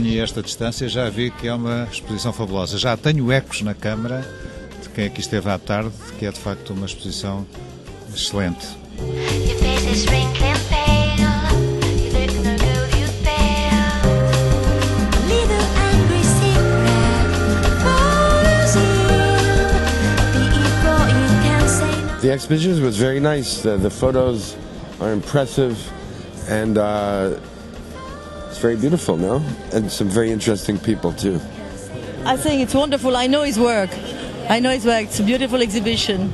venho a esta distância já vi que é uma exposição fabulosa. Já tenho ecos na Câmara de quem aqui esteve à tarde, que é de facto uma exposição excelente. No. The exhibition was very nice. The, the photos are impressive, and uh, it's very beautiful, no? And some very interesting people too. I think it's wonderful. I know his work. I know his work. It's a beautiful exhibition.